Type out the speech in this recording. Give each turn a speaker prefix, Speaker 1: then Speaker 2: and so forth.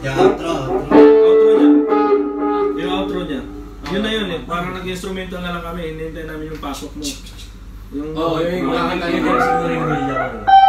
Speaker 1: Yung outro. Outro niya. Yung outro niya. Yun na yun eh. Parang nag-instrumental na lang kami. Hinihintay namin yung pasok mo. Yung,
Speaker 2: Oo, yung makakanta yung
Speaker 3: siguro yung hindi ako.